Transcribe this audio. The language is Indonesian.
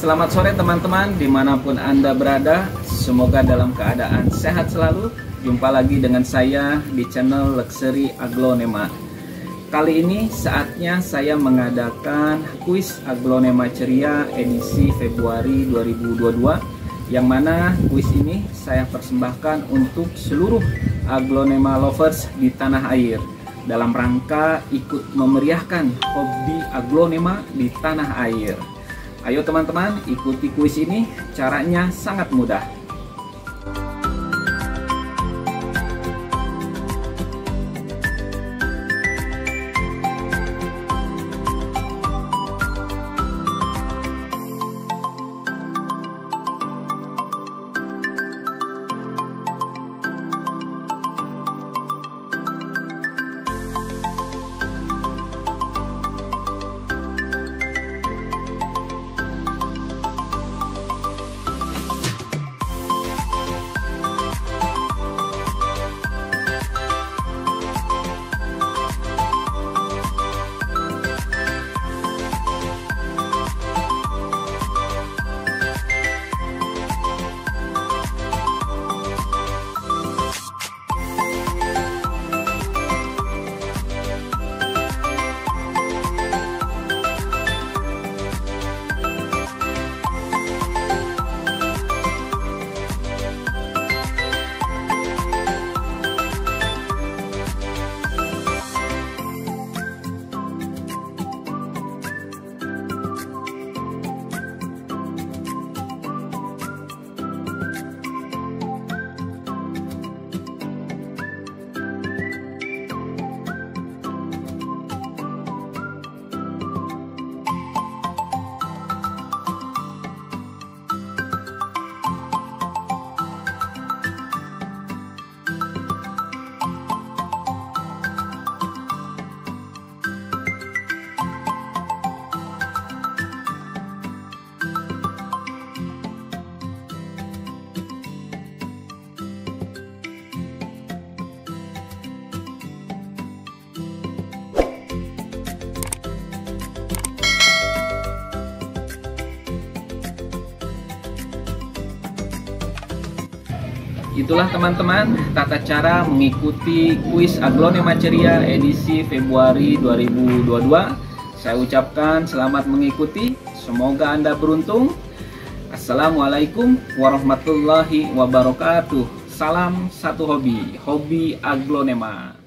Selamat sore teman-teman di mana pun Anda berada. Semoga dalam keadaan sehat selalu. Jumpa lagi dengan saya di channel Luxury Aglonema. Kali ini saatnya saya mengadakan kuis Aglonema Ceria edisi Februari 2022 Yang mana kuis ini saya persembahkan untuk seluruh Aglonema lovers di tanah air dalam rangka ikut memeriahkan hobi aglonema di tanah air. Ayo teman-teman, ikuti kuis ini. Caranya sangat mudah. Itulah teman-teman tata cara mengikuti kuis Aglonema Ceria edisi Februari 2022. Saya ucapkan selamat mengikuti, semoga Anda beruntung. Assalamualaikum warahmatullahi wabarakatuh. Salam satu hobi, hobi Aglonema.